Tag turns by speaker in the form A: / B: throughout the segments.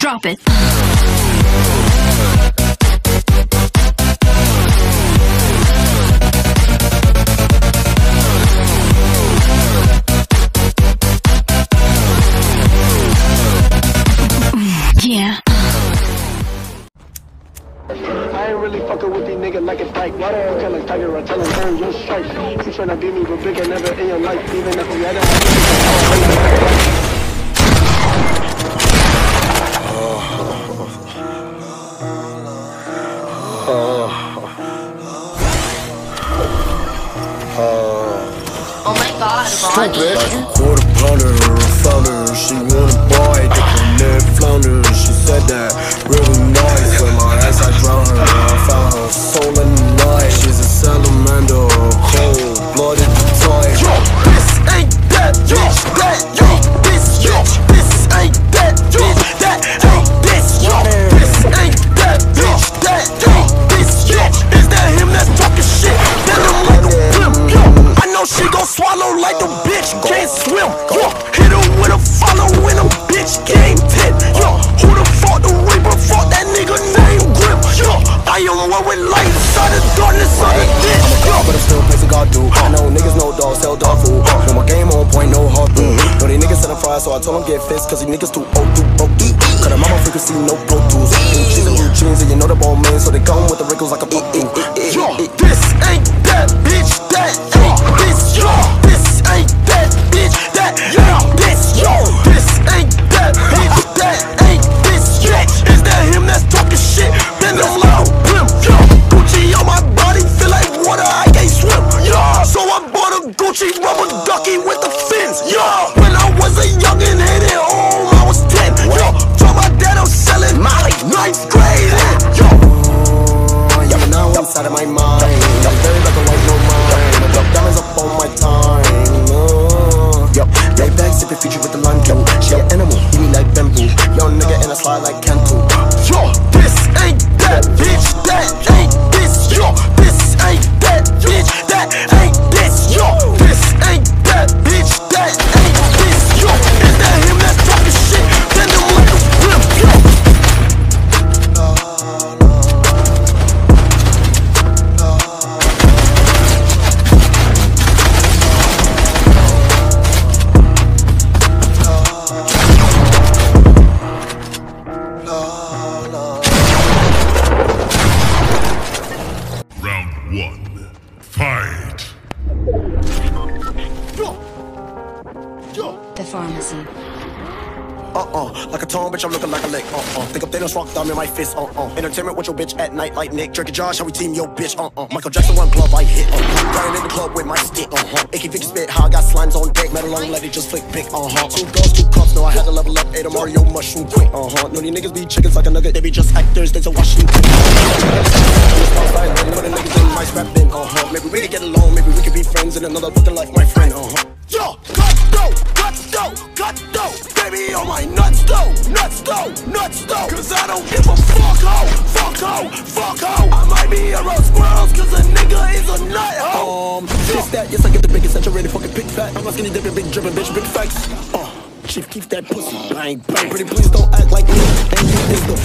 A: Drop it. Yeah.
B: I ain't really fucking with these niggas like a dyke. Why the hell can like Tiger? I tell him earn your stripes. You tryna beat me, but bigger never in your life. Even if you had it.
C: Oh my god, Ronnie.
D: Like a quarter pounder or a founder. She wanna buy it, the net flounder She said that really nice
E: she gon' swallow like the bitch can't swim, yo. Hit her with a follow when a bitch game 10, yo. Who the fuck the reaper? Fuck that nigga name Grip. yo. I am one with light inside the darkness of the ditch, yo.
D: But I'm still placing God do I know niggas know dogs, sell dog food. Uh. Know my game on point, no hard food. Mm-hmm. Know these niggas selling fries, so I told them get fist Cause these niggas too old too broke eat Cut them out my frequency, no pro tools. Blue cheese and jeans, and you know the ball man So they come with the wrinkles like a boot
E: Yo, Gucci rubber ducky with the fins, yo. When I was a youngin', headed home, I was 10, yo. Told my dad I'm selling Molly, ninth grade, yo.
D: Yeah, but now inside of my mind. I'm very black and white, no mind. Drop diamonds up on my time. Uh, Yup, lay back, sipping Fiji with the lime juice She an animal, eat me like bamboo. Young nigga and I slide like Uh-uh, like a tone, bitch, I'm looking like a lick, uh-uh Think up Thanos, rock thumb in my fist, uh-uh Entertainment with your bitch at night like Nick. Drake and Josh, how we team your bitch, uh-uh Michael Jackson, one glove, I hit, uh-huh Dying in the club with my stick, uh-huh AK 50 spit, how I got slimes on deck. Metal long, it just flick, pick, uh-huh Two girls, two cups, no, I had to level up Ate a Mario mushroom quick, uh-huh No, these niggas be chickens like a nugget They be just actors, they to Washington. Put the niggas in my scrap bin, uh-huh Maybe we could get along, maybe we could be friends And another looking like my friend, uh-huh
E: Yo, cut though, cut though, cut though. Baby on my nuts though, nuts though, nuts though. Cause I don't give a fuck ho, fuck ho, fuck ho. I might be around squirrels cause a nigga is a nut ho.
D: Um, this, that, yes, I get the biggest saturated fucking big fat. I'm not skinny dipping, big dripping, bitch, big facts. Uh, chief, keep that pussy. Bang, bang, pretty please don't act like me. And you is the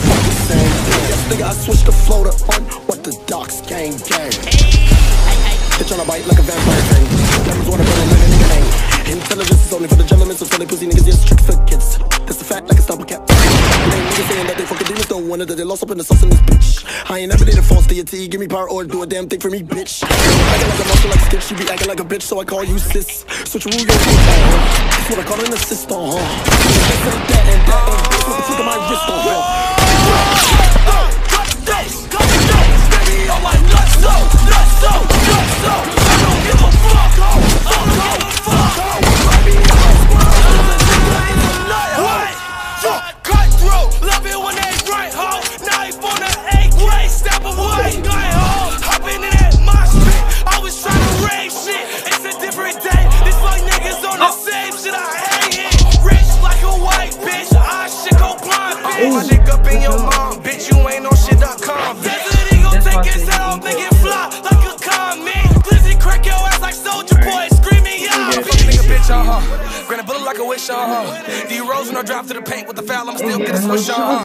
D: Intelligence is only for the gentlemen, so they pussy niggas just tricks for kids. That's a fact like a stomper cap. They niggas saying that they fucking demons don't want it, that they lost up in the sauce in this bitch. I ain't never did a false deity, give me power or do a damn thing for me, bitch. Acting like a muscle like a Stitch, you be acting like a bitch, so I call you sis. Switch rule your bitch. That's what I call an assist. Uh-huh. This ain't that and that ain't this,
E: a wish on her. D Rose when I drop to the paint with the foul, I'ma still get a swish on her.